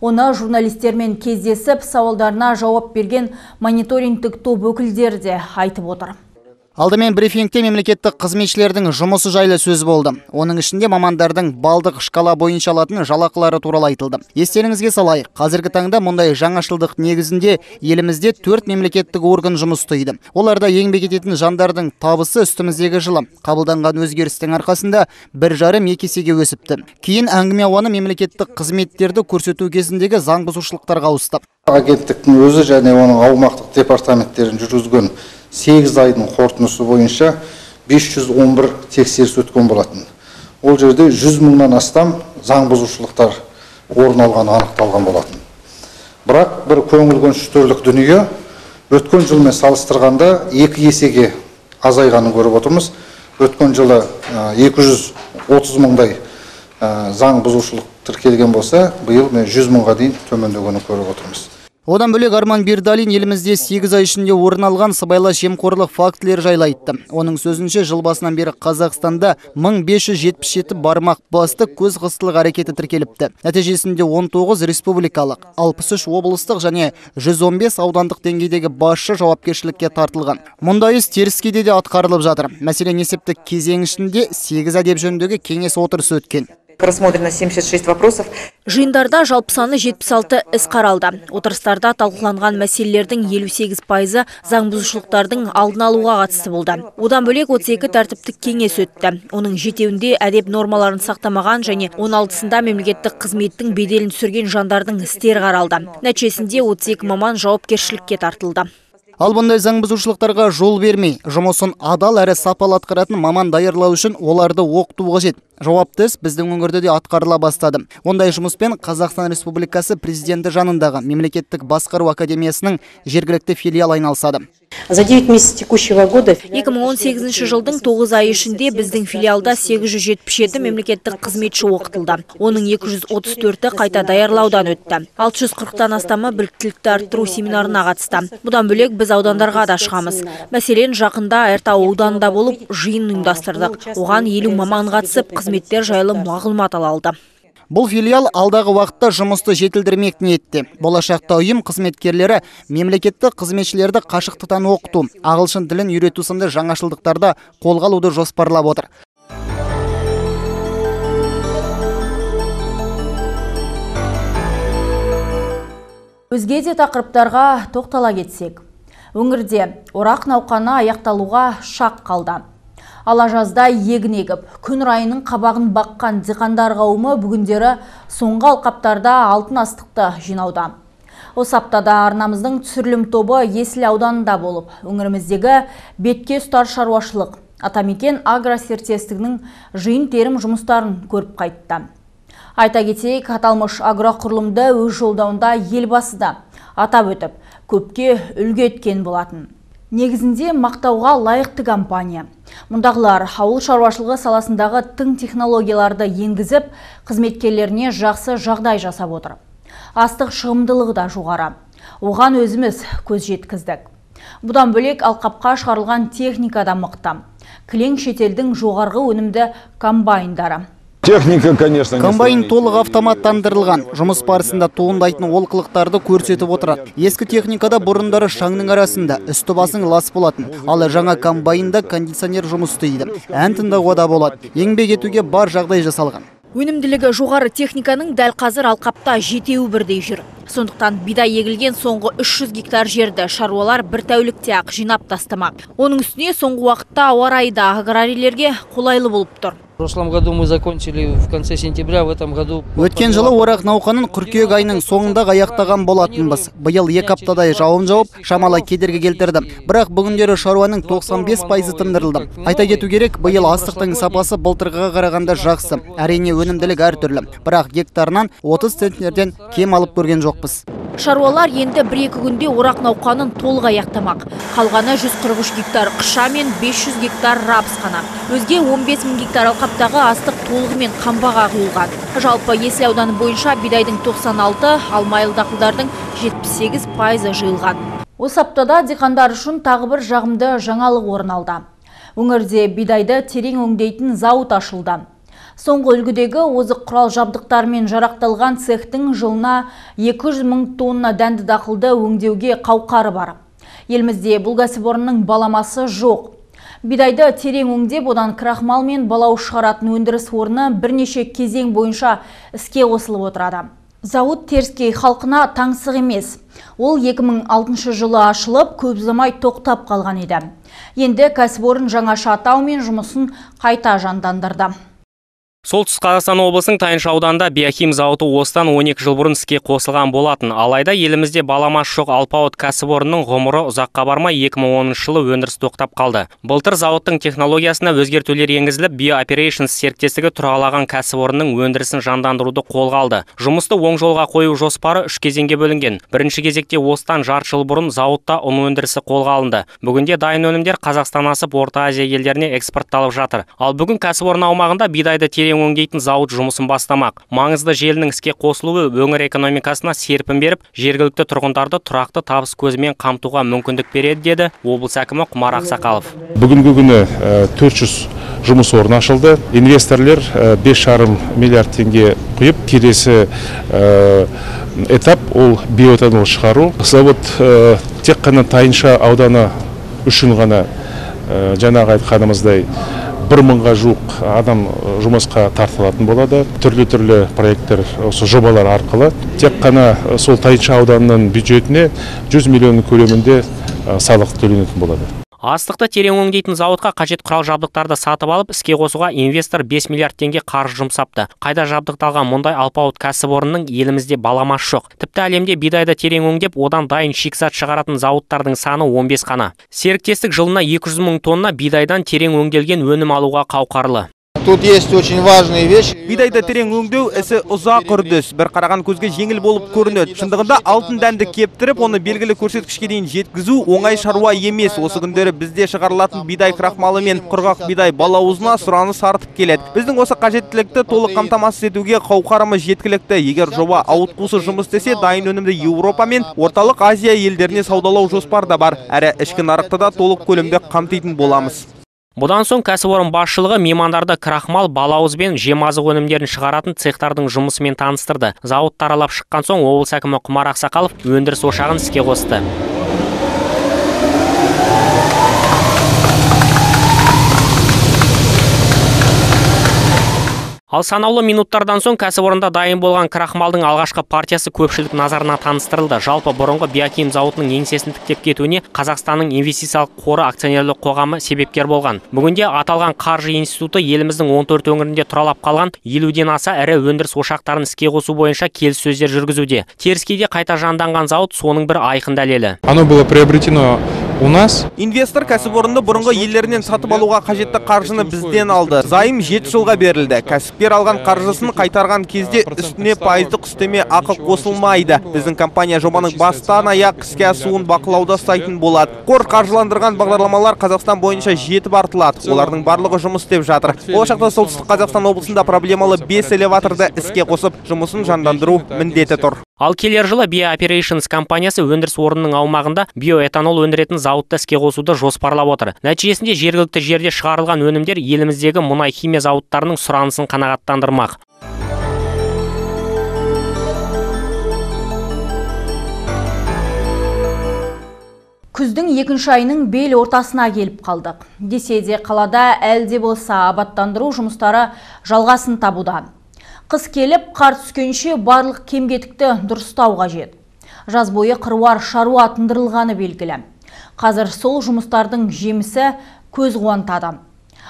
[SPEAKER 1] Оны журналистермен кездесіп, сауалдарына жауап берген мониторингтік топ өкілдері де айтып отыр.
[SPEAKER 7] Алдымен брифингте мемлекеттік қызметшілердің жұмысы жайлы сөз болды. Оның ішінде мамандардың балдық шкала бойынша алатын жалақылары туралы айтылды. Естеріңізге салайық, қазіргі таңда мұндай жаңашылдық негізінде елімізде төрт мемлекеттік орган жұмыс істейді. Оларда еңбек ететін жандардың табысы үстіміздегі жылы қабылданған өзгерістің арқасында бір жарым екі есеге өсіпті. Кейін әңгіме ауаны мемлекеттік қызметтерді көрсету кезіндегі заң бұзушылықтарға ауысты.
[SPEAKER 13] Агенттіктің өзі және оның аумақтық департаменттерін жүргізген сегіз айдың қорытындысы бойынша 511 тексеріс өткен болатын. Ол жерде 100 мыңнан астам заң бұзушылықтар орын алғаны анықталған болатын. Бірақ бір көңіл көншітерлік дүние өткен жылмен салыстырғанда екі есеге азайғанын көріп отырмыз. Өткен жылы 230 мыңдай заң бұзушылық тіркелген болса биыл 100 мыңға дейін төмендегенін көріп отырмыз.
[SPEAKER 7] Одан бөлек Арман Бердалин елімізде 8 ай ішінде орын алған сыбайлас жемқорлық фактілері жайлы айтты. Оның сөзінше жыл басынан бері Қазақстанда 1577 бармақ басты көз қыстылық әрекеті тіркеліпті. Нәтижесінде 19 республикалық, 63 облыстық және 115 аудандық деңгейдегі басшы жауапкершілікке тартылған. Мұндай іс теріскейде де атқарылып жатыр. Мәселен есептік кезең ішінде 8 әдеп жөніндегі кеңес отырысы өткен
[SPEAKER 17] рассмотрено 76 вопросов.
[SPEAKER 1] Жиындарда жалпы саны 76 іс қаралды. Отырыстарда талқыланған мәселелердің 58 пайызы заң бұзушылықтардың алдын алуға қатысты болды. Одан бөлек 32 тәртіптік кеңес өтті. Оның жетеуінде әдеп нормаларын сақтамаған және 16-сында мемлекеттік қызметтің беделін түсірген жандардың істері қаралды. Нәтижесінде 32 маман жауапкершілікке тартылды.
[SPEAKER 7] Ал бұндай заң бұзушылықтарға жол бермей, жұмысын адал әрі сапалы атқаратын маман даярлау үшін оларды оқыту қажет. Жауапты іс біздің өңірде де атқарыла бастады. Ондай жұмыспен Қазақстан Республикасы президенті жанындағы мемлекеттік басқару академиясының жергілікті филиал айналысады.
[SPEAKER 17] За 9 месяцев текущего года
[SPEAKER 1] 2018 жылдың 9 ай ішінде біздің филиалда 877 мемлекеттік қызметші оқытылды. Оның 234-ті қайта даярлаудан өтті. 640-тан астамы біліктілікті арттыру семинарына қатысты. Бұдан бөлек біз аудандарға да шығамыз. Мәселен, жақында Айыртау ауданында болып жиын ұйымдастырдық. Оған 50 маман қатысып, қызметтер жайлы мағлұмат ала алды.
[SPEAKER 7] Бұл филиал алдағы уақытта жұмысты жетілдірмек ниетте. Болашақта ұйым қызметкерлері мемлекеттік қызметшілерді қашықтықтан оқыту, ағылшын тілін үйрету сынды жаңашылдықтарда қолға алуды жоспарлап отыр.
[SPEAKER 1] Өзге де тақырыптарға тоқтала кетсек. Өңірде орақ науқаны аяқталуға шақ қалды. Ала жазда егін егіп, күн райының қабағын баққан диқандар қауымы бүгіндері соңғы алқаптарда алтын астықты жинауда. Осы аптада арнамыздың түсірілім тобы Есіл ауданында болып, өңіріміздегі бетке ұстар шаруашылық, Атамекен агросертестігінің жиын терім жұмыстарын көріп қайтты. Айта кетейік, аталмыш агроқұрылымды өз жолдауында елбасы да атап өтіп, көпке үлгі еткен болатын. Негізінде мақтауға лайықты компания. Мұндағылар ауыл шаруашылығы саласындағы тың технологияларды енгізіп, қызметкерлеріне жақсы жағдай жасап отыр. Астық шығымдылығы да жоғары. Оған өзіміз көз жеткіздік. Бұдан бөлек алқапқа шығарылған техника да мықты. Кілең шетелдің жоғарғы өнімді комбайндары.
[SPEAKER 18] Техника, конечно,
[SPEAKER 7] Комбайн толық автоматтандырылған. Жұмыс барысында туындайтын олқылықтарды көрсетіп отырады. Ескі техникада бұрындары шаңның арасында үсті басың лас болатын. Ал жаңа комбайнда кондиционер жұмыс істейді. Ән тыңдауға да болады. Еңбек етуге бар жағдай жасалған.
[SPEAKER 1] Өнімділігі жоғары техниканың дәл қазір алқапта жетеуі бірдей жүр. Сондықтан бидай егілген соңғы 300 гектар жерді шаруалар бір тәулікте ақ жинап тастамақ. Оның үстіне соңғы уақытта ауа райы да аграрийлерге қолайлы болып тұр.
[SPEAKER 19] В прошлом году мы закончили в конце сентября, в этом году...
[SPEAKER 7] Өткен жылы орақ науқанын қыркүйек айының соңында аяқтаған болатынбыз. Биыл екі аптадай жауын жауып, шамалы кедергі келтірді. Бірақ бүгіндері шаруаның 95 пайызы тындырылды. Айта кету керек, биыл астықтың сапасы былтырғыға қарағанда жақсы. Әрине өнімділік әртүрлі. Бірақ гектарынан 30 центнерден кем алып көрген жоқпыз.
[SPEAKER 1] Шаруалар енді бір-екі күнде орақ науқанын толық аяқтамақ. Қалғаны 143 гектар қыша мен 500 гектар рапс қана. Өзге 15 мың гектар алқаптағы астық толығымен қамбаға құйылған. Жалпы Есіл ауданы бойынша бидайдың 96, ал майлы дақылдардың 78 пайызы жиылған. Осы аптада диқандар үшін тағы бір жағымды жаңалық орын алды. Өңірде бидайды терең өңдейтін зауыт ашылды. Соңғы үлгідегі озық құрал жабдықтармен жарақталған цехтың жылына 200 мың тонна дәнді дақылды өңдеуге қауқары бар. Елімізде бұл кәсіпорынның баламасы жоқ. Бидайды терең өңдеп, одан крахмал мен балау шығаратын өндіріс орны бірнеше кезең бойынша іске қосылып отырады. Зауыт Теріскей халқына таңсық емес. Ол 2006 жылы ашылып, көп ұзамай тоқтап қалған еді. Енді кәсіпорын жаңаша атаумен жұмысын қайта жандандырды.
[SPEAKER 10] Солтүстік Қазақстан облысының Тайынша ауданында биохим зауыты осыдан 12 жыл бұрын іске қосылған болатын. Алайда елімізде баламас жоқ алпауыт кәсіпорынның ғұмыры ұзаққа бармай 2010 жылы өндіріс тоқтап қалды. Былтыр зауыттың технологиясына өзгертулер енгізіліп, Bio серіктестігі тұралаған кәсіпорынның өндірісін жандандыруды қолға алды. Жұмысты оң жолға қою жоспары үш кезеңге бөлінген. Бірінші кезекте осыдан жарты жыл бұрын зауытта ұн өндірісі қолға алынды. Бүгінде дайын өнімдер Қазақстан асып Орта Азия елдеріне экспортталып жатыр. Ал бүгін кәсіпорын аумағында бидайды терең терең өңдейтін зауыт жұмысын бастамақ. Маңызды желінің іске қосылуы өңір экономикасына серпін беріп жергілікті тұрғындарды тұрақты табыс көзімен қамтуға мүмкіндік береді деді облыс әкімі құмар ақсақалов.
[SPEAKER 6] Бүгінгі күні 400 жұмыс орны ашылды. Инвесторлар 5,5 миллиард теңге құйып келесі этап ол биоэтанол шығару. Завод тек қана тайынша ауданы үшін ғана жаңағы айтқанымыздай бір мыңға жуық адам жұмысқа тартылатын болады. Түрлі түрлі проекттер осы жобалар арқылы. Тек қана сол тайынша ауданының бюджетіне 100 миллион көлемінде салық төленетін болады.
[SPEAKER 10] Астықты терең өңдейтін зауытқа қажет құрал жабдықтарды сатып алып іске қосуға инвестор 5 миллиард теңге қаржы жұмсапты. Қайда жабдықталған мұндай алпауыт кәсіпорынның елімізде баламасы жоқ. Тіпті әлемде бидайды терең өңдеп одан дайын шикізат шығаратын зауыттардың саны 15 қана. Серіктестік жылына 200 мың тонна бидайдан терең өңделген өнім алуға қауқарлы.
[SPEAKER 18] Тут есть очень важные вещи.
[SPEAKER 4] бидайды терең өңдеу ісі ұзақ үрдіс бір қараған көзге жеңіл болып көрінеді. Шындығында алтын дәнді кептіріп оны белгілі көрсеткішке дейін жеткізу оңай шаруа емес. Осы күндері бізде шығарылатын бидай крахмалы мен құрғақ бидай балауызына сұраныс артып келеді. Біздің осы қажеттілікті толық қамтамасыз етуге қауқарымыз жеткілікті. Егер жоба ауытқусыз жұмыс істесе дайын өнімді еуропа мен орталық азия елдеріне саудалау жоспарда бар. Әрі ішкі нарықты да толық көлемде қамтитын боламыз.
[SPEAKER 10] Бұдан соң кәсіпорын басшылығы меймандарды крахмал, балауыз бен жемазық өнімдерін шығаратын цехтардың жұмысымен таныстырды. Зауытты аралап шыққан соң облыс әкімі Құмар Ақсақалов өндіріс ошағын іске қосты. Ал санаулы минуттардан соң кәсіпорында дайын болған крахмалдың алғашқы партиясы көпшілік назарына таныстырылды. Жалпы бұрынғы биохим зауытының еңсесін тіктеп кетуіне Қазақстанның инвестициялық қоры акционерлік қоғамы себепкер болған. Бүгінде аталған қаржы институты еліміздің 14 өңірінде тұралап қалған 50-ден аса ірі өндіріс ошақтарын іске қосу бойынша келіссөздер жүргізуде. Теріскейде қайта жанданған зауыт соның бір айқын дәлелі.
[SPEAKER 6] Оно было приобретено у нас?
[SPEAKER 4] Инвестор кәсіпорынды бұрынғы елдерінен сатып алуға қажетті қаржыны бізден алды. Зайым жеті жылға берілді. Кәсіпкер алған қаржысын қайтарған кезде үстіне пайыздық үстеме ақы қосылмайды. Біздің компания жобаның бастан аяқ іске асуын бақылауда ұстайтын болады. Қор қаржыландырған бағдарламалар қазақстан бойынша жетіп артылады. Олардың барлығы жұмыс істеп жатыр. Болашақта солтүстік қазақстан облысында проблемалы бес элеваторды іске қосып жұмысын жандандыру міндеті тұр.
[SPEAKER 10] Ал келер жылы Bio Operations компаниясы өндіріс орнының аумағында биоэтанол өндіретін зауытты іске қосуды жоспарлап отыр. Нәтижесінде жергілікті жерде шығарылған өнімдер еліміздегі мұнай химия зауыттарының сұранысын қанағаттандырмақ.
[SPEAKER 1] Күздің екінші айының бел ортасына келіп қалдық. Десе де қалада әлде болса абаттандыру жұмыстары жалғасын табуда. Қыс келіп, қар түскенше барлық кемгетікті дұрыстау қажет. Жаз бойы қыруар шаруа тындырылғаны белгілі. Қазір сол жұмыстардың жемісі көз қуантады.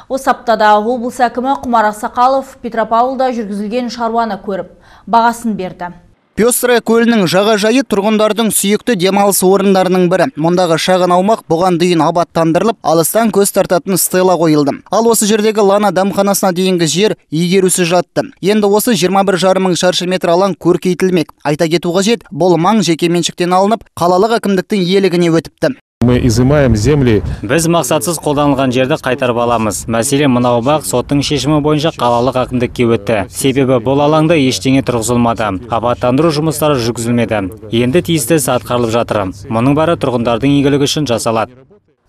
[SPEAKER 1] Осы аптада облыс әкімі Құмар Ақсақалов Петропавлда жүргізілген шаруаны көріп, бағасын берді.
[SPEAKER 7] Пестрая көлінің жағажайы тұрғындардың сүйікті демалыс орындарының бірі. Мұндағы шағын аумақ бұған дейін абаттандырылып, алыстан көз тартатын стела қойылды. Ал осы жердегі Лана дамханасына дейінгі жер игерусіз жатты. Енді осы 21 мың шаршы метр алаң көркейтілмек. Айта кету қажет, бұл маң жеке меншіктен алынып, қалалық әкімдіктің иелігіне өтіпті.
[SPEAKER 6] Мы изымаем земли.
[SPEAKER 12] Біз мақсатсыз қолданылған жерді қайтарып аламыз. Мәселен, мынау бақ соттың шешімі бойынша қалалық әкімдікке өтті. Себебі бұл алаңда ештеңе тұрғызылмады. Абаттандыру жұмыстары жүргізілмеді. Енді тиісті іс атқарылып жатыр. Мұның бәрі тұрғындардың игілігі үшін жасалады.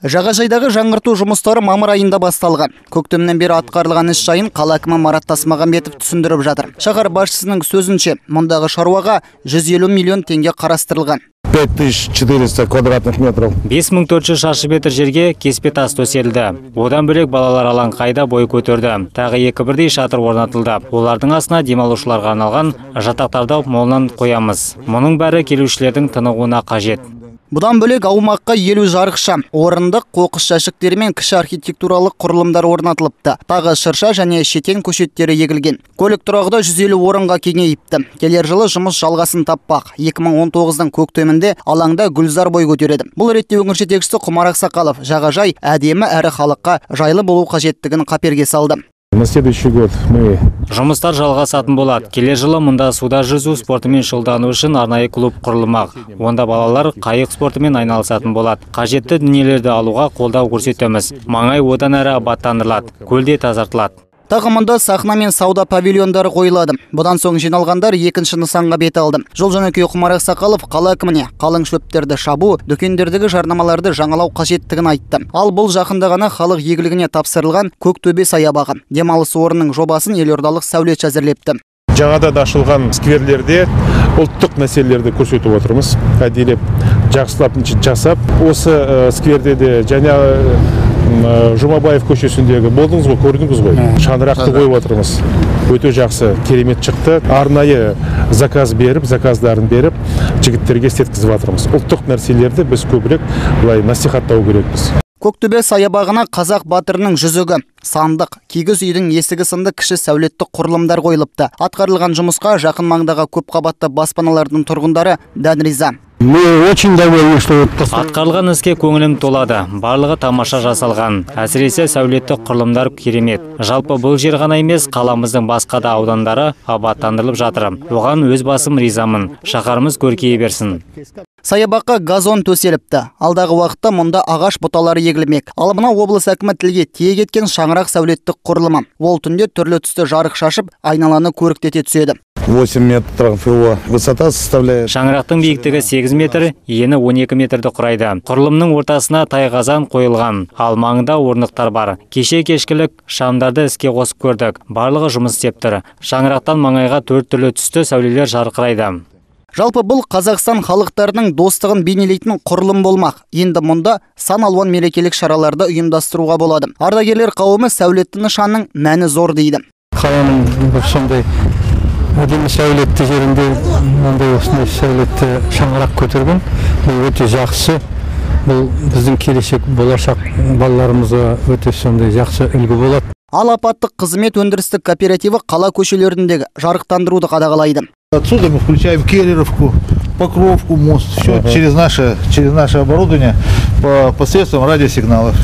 [SPEAKER 7] Жағажайдағы жаңғырту жұмыстары мамыр айында басталған. Көктемнен бері атқарылған іс жайын қала әкімі Марат Тасмағамбетов түсіндіріп жатыр. Шаһар басшысының сөзінше, мұндағы шаруаға 150 миллион теңге қарастырылған.
[SPEAKER 6] 5400 квадратных метров.
[SPEAKER 12] 5400 шаршы метр жерге кеспе тас төселді. Одан бөлек балалар алаңқайда бой көтерді. Тағы екі бірдей шатыр орнатылды. Олардың астына демалушыларға арналған жатақтарды молынан қоямыз. Мұның бәрі келушілердің тынығуына қажет.
[SPEAKER 7] Бұдан бөлек аумаққа елу жарықша, орындық, қоқыс жәшіктері мен кіші архитектуралық құрылымдар орнатылыпты. Тағы шырша және шетен көшеттері егілген. Көлік тұрағыда 150 орынға кеңейіпті. Келер жылы жұмыс жалғасын таппақ. 2019-дың көктемінде алаңда гүлзар бой көтереді. Бұл ретте өңір жетекшісі Құмар Ақсақалов жағажай әдемі әрі халыққа жайлы болу қажеттігін қаперге салды.
[SPEAKER 6] На следующий год мы
[SPEAKER 12] Жұмыстар жалғасатын болады. Келер жылы мұнда суда жүзу спортымен шұғылдану үшін арнайы клуб құрылмақ. Онда балалар қайық спортымен айналысатын болады. Қажетті дүниелерді алуға қолдау көрсетеміз. Маңай одан әрі абаттандырылады. Көлде тазартылады.
[SPEAKER 7] Тағы мұнда сахна мен сауда павильондары қойылады. Бұдан соң жиналғандар екінші нысанға бет алды. Жол жөнекей Құмар Ақсақалов қала әкіміне қалың шөптерді шабу, дүкендердегі жарнамаларды жаңалау қажеттігін айтты. Ал бұл жақында ғана халық игілігіне тапсырылған Көктөбе саябағы. Демалыс орнының жобасын елордалық сәулетші әзірлепті.
[SPEAKER 6] жаңадан ашылған скверлерде ұлттық мәселелерді көрсетіп отырмыз әдейілеп жақсылап жасап осы ә, скверде де жаңа ә, жұмабаев көшесіндегі болдыңыз ғой көрдіңіз ғой? Шаңырақты қойып отырмыз. Өте жақсы керемет шықты. Арнайы заказ беріп заказдарын беріп жігіттерге істеткізіп жатырмыз ұлттық нәрселерді біз көбірек былай насихаттау керекпіз.
[SPEAKER 7] Көктөбе саябағына қазақ батырының жүзігі, сандық, кигіз үйдің есігі сынды кіші сәулеттік құрылымдар қойылыпты. Атқарылған жұмысқа жақын маңдағы көпқабатты баспаналардың тұрғындары дән риза.
[SPEAKER 12] Мы очень довольны, что атқарылған іске көңілім толады. Барлығы тамаша жасалған. Әсіресе сәулеттік құрылымдар керемет. Жалпы бұл жер ғана емес, қаламыздың басқа да аудандары абаттандырылып жатыр. Оған өз басым ризамын. Шаһарымыз көркейе берсін.
[SPEAKER 7] Саябаққа газон төселіпті. Алдағы уақытта мұнда ағаш бұталары егілмек. Ал мына облыс әкімі тілге тиек еткен шаңырақ сәулеттік құрылымы. Ол түнде түрлі түсті жарық шашып, айналаны көріктете түседі.
[SPEAKER 20] 8 метров его высота составляет.
[SPEAKER 12] Шаңырақтың биіктігі 8 метр, ені 12 метрді құрайды. Құрылымның ортасына тайғазан қойылған, ал маңында орнықтар бар. Кеше кешкілік шамдарды іске қосып көрдік. Барлығы жұмыс істеп тұр. Шаңырақтан маңайға төрт түрлі түсті сәулелер жарқырайды.
[SPEAKER 7] Жалпы бұл Қазақстан халықтарының достығын бейнелейтін құрылым болмақ. Енді мұнда сан алуан мерекелік шараларды ұйымдастыруға болады. Ардагерлер қауымы сәулетті нышанның мәні зор дейді.
[SPEAKER 21] Қаланың сондай әдемі сәулетті жерінде мынандай осындай сәулетті шаңырақ көтерген бұл өте жақсы бұл біздің келешек болашақ балаларымызға өте сондай жақсы үлгі болады
[SPEAKER 7] Ал апаттық қызмет өндірістік кооперативі қала көшелеріндегі жарықтандыруды қадағалайды.
[SPEAKER 18] Отсюда мы включаем Келлеровку, Покровку, мост, все
[SPEAKER 6] Ага.
[SPEAKER 18] через, наше, через наше оборудование по, посредством радиосигналов.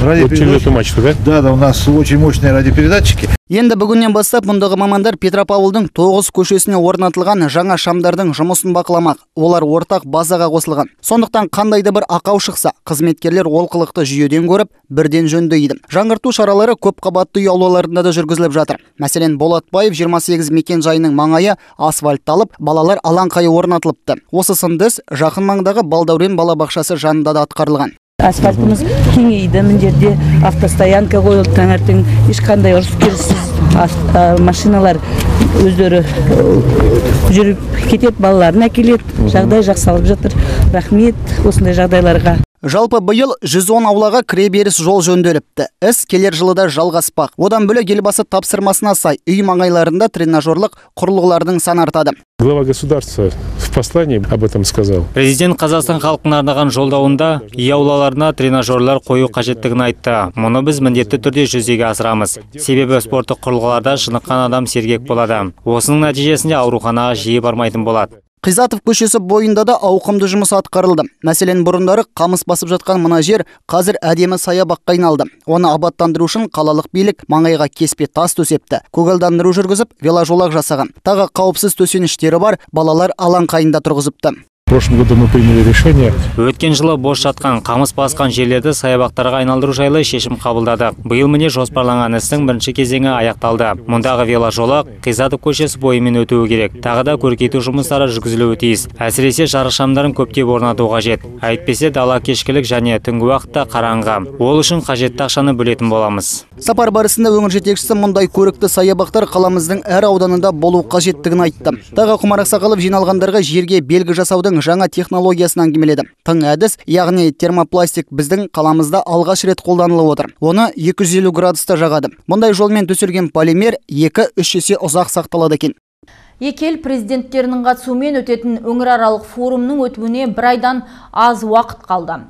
[SPEAKER 6] Да?
[SPEAKER 18] Да, да, у нас очень мощные радиопередатчики.
[SPEAKER 7] Енді бүгіннен бастап мұндағы мамандар Петропавлдың тоғыз көшесіне орнатылған жаңа шамдардың жұмысын бақыламақ. Олар ортақ базаға қосылған. Сондықтан қандай да бір ақау шықса, қызметкерлер олқылықты жүйеден көріп, бірден жөндейді. Жаңғырту шаралары көп қабатты үй аулаларында да жүргізіліп жатыр. Мәселен, Болатбаев 28 мекен жайының маңайы асфальтталып, балалар алаңқайы орнатылыпты. Осы сынды іс жақын маңдағы Балдәурен балабақшасы жанында да атқарылған.
[SPEAKER 22] асфальтымыз кеңейді мына жерде автостоянка қойылды таңертең ешқандай ұрыс керіссіз машиналар өздері э, жүріп кетеді балаларын әкеледі. Жағдай жасалып жатыр. Рахмет осындай жағдайларға.
[SPEAKER 7] Жалпы биыл 110 аулаға кіреберіс жол жөнделіпті. Іс келер жылы да жалғаспақ. Одан бөлек елбасы тапсырмасына сай үй маңайларында тренажерлық құрылғылардың саны артады.
[SPEAKER 6] Глава государства в послании об этом сказал.
[SPEAKER 12] Президент Қазақстан халқына арнаған жолдауында үй аулаларына тренажерлар қою қажеттігін айтты. Мұны біз міндетті түрде жүзеге асырамыз. Себебі спорттық құрылғыларда шыныққан адам сергек болады. Осының нәтижесінде ауруханаға жиі бармайтын болады.
[SPEAKER 7] Қизатов көшесі бойында да ауқымды жұмыс атқарылды. Мәселен, бұрындары қамыс басып жатқан мына жер қазір әдемі саябаққа айналды. Оны абаттандыру үшін қалалық билік маңайға кеспе тас төсепті. Көгалдандыру жүргізіп, веложолақ жасаған. Тағы қауіпсіз төсеніштері бар, балалар алаңқайында тұрғызыпты.
[SPEAKER 6] В прошлом году мы приняли решение
[SPEAKER 12] Өткен жылы бос жатқан қамыс басқан жерлерді саябақтарға айналдыру жайлы шешім қабылдадық. Биыл міне жоспарланған істің бірінші кезеңі аяқталды. Мұндағы веложолақ Қизатов көшесі бойымен өтуі керек. Тағы да көркейту жұмыстары жүргізілуі тиіс. Әсіресе жарық шамдарын көптеп орнату қажет. Әйтпесе дала кешкілік және түнгі уақытта қараңғы. Ол үшін қажетті ақшаны бөлетін боламыз.
[SPEAKER 7] Сапар барысында өңір жетекшісі мұндай көрікті саябақтар қаламыздың әр ауданында болу қажеттігін айтты. Тағы Құмар Ақсақалов жиналғандарға жерге белгі жасаудың жаңа технологиясын әңгімеледі. Тың әдіс, яғни термопластик біздің қаламызда алғаш рет қолданылып отыр. Оны 250 градуста жағады. Мұндай жолмен төселген полимер 2-3 есе ұзақ сақталады екен.
[SPEAKER 1] Екі ел президенттерінің қатысуымен өтетін өңіраралық форумның өтуіне бір айдан аз уақыт қалды.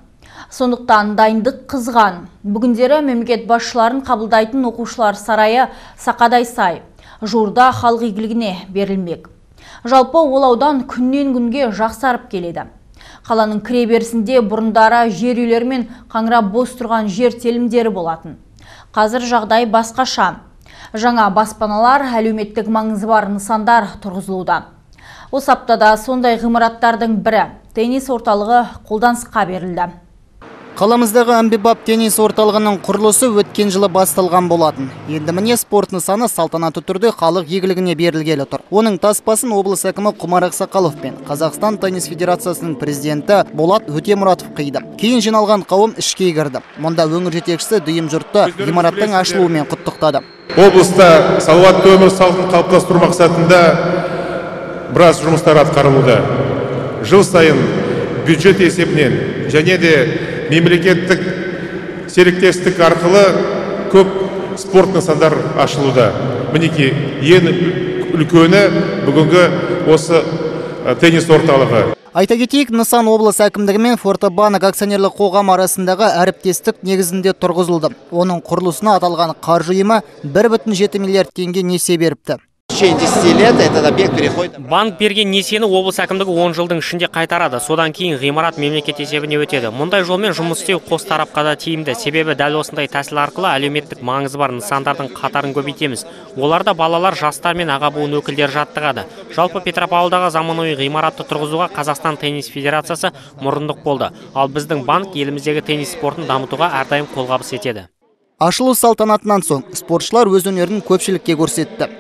[SPEAKER 1] Сондықтан дайындық қызған. Бүгіндері мемлекет басшыларын қабылдайтын оқушылар сарайы Сақадай сай. Жуырда халық игілігіне берілмек. Жалпы ол аудан күннен күнге жақсарып келеді. Қаланың кіреберісінде бұрындары жер үйлер мен қаңырап бос тұрған жер телімдері болатын. Қазір жағдай басқаша. Жаңа баспаналар, әлеуметтік маңызы бар нысандар тұрғызылуда. Осы аптада сондай ғимараттардың бірі теннис орталығы қолданысқа берілді.
[SPEAKER 7] Қаламыздағы әмбебап теннис орталығының құрылысы өткен жылы басталған болатын. Енді міне спорт нысаны салтанатты түрде халық игілігіне берілгелі тұр. Оның таспасын облыс әкімі Құмар Ақсақалов пен Қазақстан теннис федерациясының президенті Болат Өтемұратов қиды. Кейін жиналған қауым ішке кірді. Мұнда өңір жетекшісі дүйім жұртты ғимараттың ашылуымен құттықтады.
[SPEAKER 6] облыста салауатты өмір салтын қалыптастыру мақсатында біраз жұмыстар атқарылуда жыл сайын бюджет есебінен және де мемлекеттік серіктестік арқылы көп спорт нысандар ашылуда мінекей ең үлкені бүгінгі осы теннис орталығы
[SPEAKER 7] Айта кетейік, нысан облыс әкімдігі мен Фортобанк акционерлік қоғам арасындағы әріптестік негізінде тұрғызылды. Оның құрылысына аталған қаржы ұйымы 1,7 миллиард теңге несие беріпті.
[SPEAKER 23] Течение 10 лет этот объект переходит...
[SPEAKER 10] банк берген несиені облыс әкімдігі 10 жылдың ішінде қайтарады. Содан кейін ғимарат мемлекет есебіне өтеді. Мұндай жолмен жұмыс істеу қос тарапқа да тиімді. Себебі дәл осындай тәсіл арқылы әлеуметтік маңызы бар нысандардың қатарын көбейтеміз. Оларда балалар жастар мен аға буын өкілдері жаттығады. Жалпы петропавлдағы заманауи ғимаратты тұрғызуға қазақстан теннис федерациясы мұрындық болды. Ал біздің банк еліміздегі теннис спортын дамытуға әрдайым қолғабыс етеді.
[SPEAKER 7] Ашылу салтанатынан соң спортшылар өз өнерін көпшілікке көрсетті.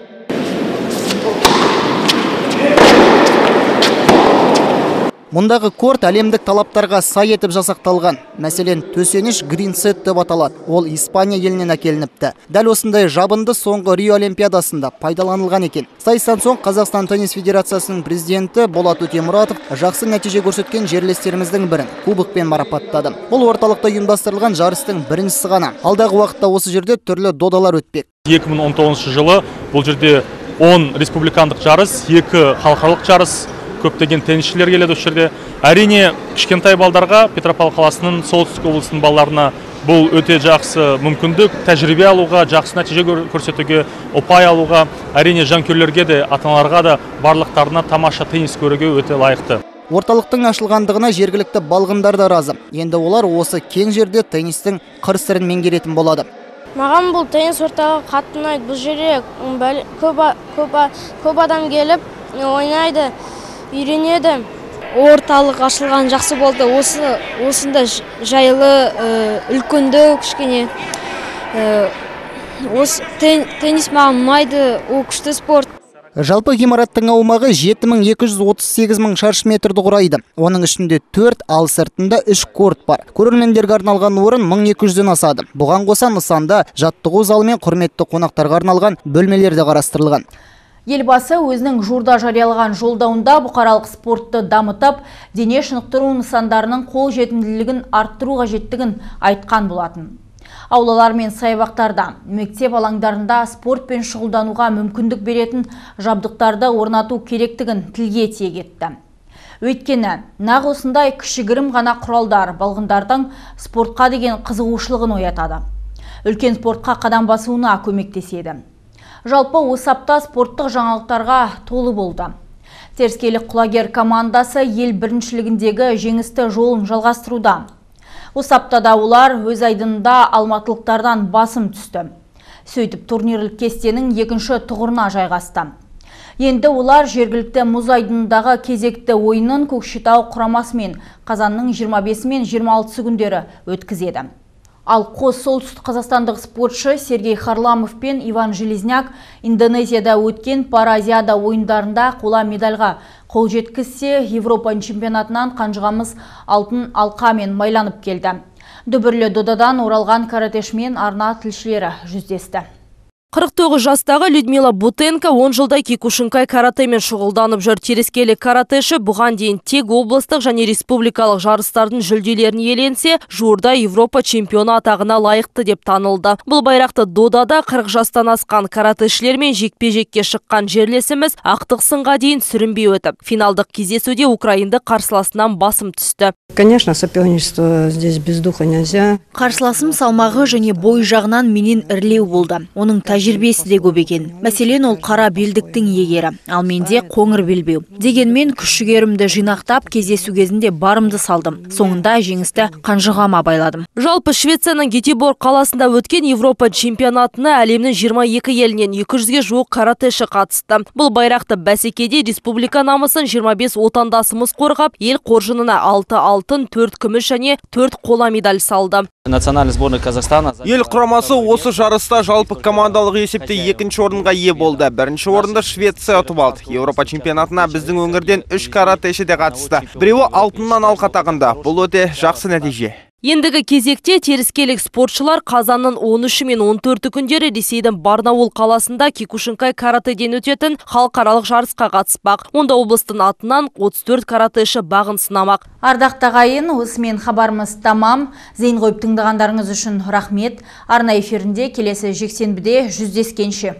[SPEAKER 7] Мұндағы корт әлемдік талаптарға сай етіп жасақталған. Мәселен, төсеніш Set деп аталады. Ол Испания елінен әкелініпті. Дәл осындай жабынды соңғы Рио Олимпиадасында пайдаланылған екен. Сайыстан соң Қазақстан теннис федерациясының президенті Болат Өтемұратов жақсы нәтиже көрсеткен жерлестеріміздің бірін кубокпен марапаттады. Бұл орталықта ұйымдастырылған жарыстың біріншісі ғана. Алдағы уақытта осы жерде түрлі додалар өтпек.
[SPEAKER 24] 2019 жылы бұл жерде 10 республикандық жарыс, 2 халықаралық жарыс, көптеген теннисшілер келеді осы жерде әрине кішкентай балдарға петропавл қаласының солтүстік облысының балаларына бұл өте жақсы мүмкіндік тәжірибе алуға жақсы нәтиже көрсетуге ұпай алуға әрине жанкүйерлерге де ата аналарға да барлықтарына тамаша теннис көруге өте лайықты
[SPEAKER 7] Орталықтың ашылғандығына жергілікті балғындар да разы. Енді олар осы кең жерде теннистің қыр сырын меңгеретін болады.
[SPEAKER 25] Маған бұл теннис орталығы қатты ұнайды. Бұл жерде көп, көп, көп адам келіп ойнайды, үйренеді. Орталық ашылған жақсы болды. Осы осында жайлы, үлкенді кішкене. Осы теннис маған ұнайды, ол күшті спорт.
[SPEAKER 7] Жалпы ғимараттың аумағы 7238 мың шаршы метрді құрайды. Оның ішінде 4, ал сыртында 3 корт бар. Көрермендерге арналған орын 1200-ден асады. Бұған қоса нысанда жаттығу залы мен құрметті қонақтарға арналған бөлмелер де қарастырылған.
[SPEAKER 1] Елбасы өзінің журда жариялаған жолдауында бұқаралық спортты дамытып, дене шынықтыру нысандарының қол жетімділігін арттыру қажеттігін айтқан болатын. Аулалар мен саябақтарда, мектеп алаңдарында спортпен шұғылдануға мүмкіндік беретін жабдықтарды орнату керектігін тілге тиек етті. Өйткені, нақ осындай кішігірім ғана құралдар балғындардың спортқа деген қызығушылығын оятады. Үлкен спортқа қадам басуына көмектеседі. Жалпы осы апта спорттық жаңалықтарға толы болды. Терскелік құлагер командасы ел біріншілігіндегі жеңісті жолын жалғастыруда. Осы аптада олар өз айдында алматылықтардан басым түсті. Сөйтіп турнирлік кестенің екінші тұғырына жайғасты. Енді олар жергілікті мұз айдындағы кезекті ойынын Көкшетау құрамасымен қазанның 25 мен 26 күндері өткізеді. Ал қос солтүстік қазақстандық спортшы Сергей Харламов пен Иван Железняк Индонезияда өткен Паразиада ойындарында қола медальға қол жеткізсе, Европа чемпионатынан қанжығамыз алтын алқамен майланып келді. Дүбірлі додадан оралған каратешмен арна тілшілері жүздесті.
[SPEAKER 16] 49 жастағы Людмила Бутенко 10 жылдай кикушинкай каратемен шұғылданып жүр. Терескелі каратеші бұған дейін тек облыстық және республикалық жарыстардың жүлделерін иеленсе, жуырда Европа чемпионы атағына лайықты деп танылды. Бұл байрақты додада 40 жастан асқан каратешілермен жекпе-жекке шыққан жерлесіміз ақтық сынға дейін сүрінбей өтіп, финалдық кездесуде украинды қарсыласынан басым түсті.
[SPEAKER 26] Конечно, соперничество здесь без духа нельзя.
[SPEAKER 1] Қарсыласым салмағы және бой жағынан менен ірілеу болды. Оның тәжірибесі де көп екен. Мәселен ол қара белдіктің иегері. Ал менде қоңыр белбеу. Дегенмен күш жігерімді жинақтап кездесу кезінде барымды салдым. Соңында жеңісті қанжығама байладым.
[SPEAKER 16] Жалпы швецияның гетеборг қаласында өткен еуропа чемпионатына әлемнің 22 елінен 200-ге жуық каратэші қатысты. Бұл байрақты бәсекеде республика намысын 25 отандасымыз қорғап ел қоржынына 6 алтын 4 күміс және 4 қола медаль салды.
[SPEAKER 27] Национальный сборной казахстана.
[SPEAKER 4] Ел құрамасы осы жарыста жалпы командалық есепте екінші орынға ие болды. Бірінші орынды швеция ұтып алды еуропа чемпионатына біздің өңірден үш каратэші де қатысты. Біреуі алтыннан алқа тағында бұл өте жақсы нәтиже.
[SPEAKER 16] Ендігі кезекте теріскелік спортшылар қазанның 13 мен 14 күндері Ресейдің Барнаул қаласында Кикушинкай каратэден өтетін халықаралық жарысқа қатыспақ. Онда облыстың атынан 34 каратэші бағын сынамақ.
[SPEAKER 1] Ардақта ғайын, осымен хабарымыз тамам. Зейін қойып тыңдағандарыңыз үшін рахмет. Арна эфирінде келесі жексенбіде жүздескенше.